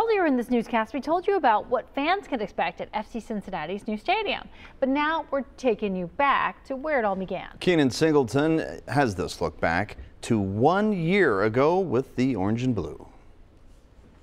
Earlier in this newscast, we told you about what fans can expect at FC Cincinnati's new stadium. But now we're taking you back to where it all began. Keenan Singleton has this look back to one year ago with the orange and blue.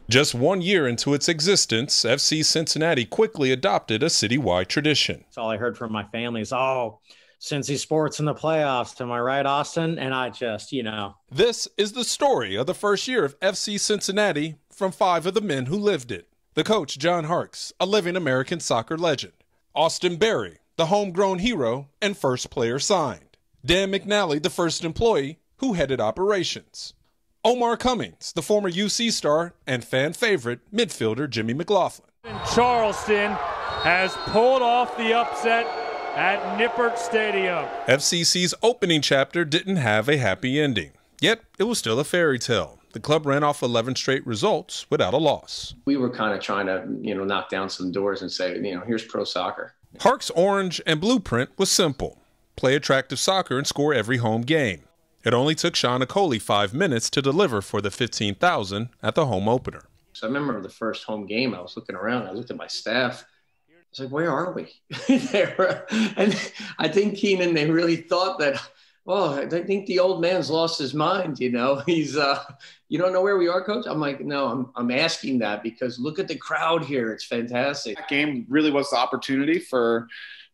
Just one year into its existence, FC Cincinnati quickly adopted a citywide tradition. That's all I heard from my family is, oh, Cincy Sports in the playoffs. Am I right, Austin? And I just, you know. This is the story of the first year of FC Cincinnati from five of the men who lived it. The coach, John Harkes, a living American soccer legend. Austin Berry, the homegrown hero and first player signed. Dan McNally, the first employee who headed operations. Omar Cummings, the former UC star and fan favorite midfielder Jimmy McGlothlin. Charleston has pulled off the upset at Nippert Stadium. FCC's opening chapter didn't have a happy ending, yet it was still a fairy tale. The club ran off 11 straight results without a loss. We were kind of trying to, you know, knock down some doors and say, you know, here's pro soccer. Harkes' orange and blueprint was simple play attractive soccer and score every home game. It only took Sean Okoli five minutes to deliver for the 15,000 at the home opener. So I remember the first home game, I was looking around, I looked at my staff. I was like, where are we? and I think Keenan, they really thought that, well, I think the old man's lost his mind, you know. He's uh you don't know where we are, coach? I'm like, no, I'm I'm asking that because look at the crowd here. It's fantastic. That game really was the opportunity for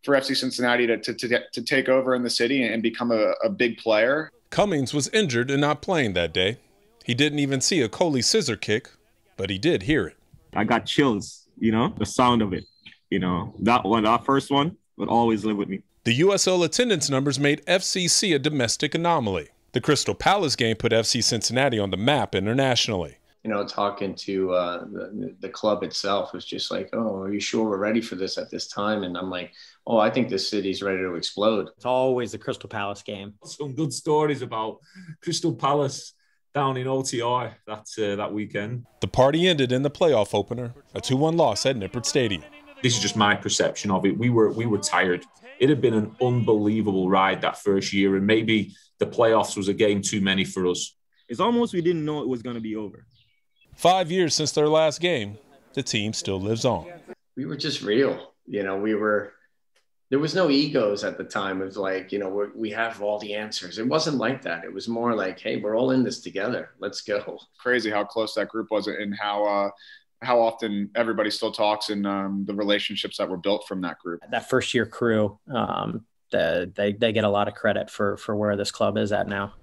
for FC Cincinnati to, to, to, to take over in the city and become a, a big player. Cummings was injured and not playing that day. He didn't even see Okoli scissor kick, but he did hear it. I got chills, you know, the sound of it. You know, that one, that first one would always live with me. The USL attendance numbers made FCC a domestic anomaly. The Crystal Palace game put FC Cincinnati on the map internationally. You know, talking to uh, the, the club itself was just like, oh, are you sure we're ready for this at this time? And I'm like, oh, I think this city's ready to explode. It's always the Crystal Palace game. Some good stories about Crystal Palace down in OTR that uh, that weekend. The party ended in the playoff opener, a 2-1 loss at Nippert Stadium. This is just my perception of it. We were we were tired. It had been an unbelievable ride that first year, and maybe the playoffs was a game too many for us. It's almost we didn't know it was going to be over. Five years since their last game, the team still lives on. We were just real. You know, we were there was no egos at the time of like you know we have all the answers it wasn't like that it was more like hey we're all in this together let's go crazy how close that group was and how uh how often everybody still talks and um, the relationships that were built from that group. That first year crew um, the, they, they get a lot of credit for for where this club is at now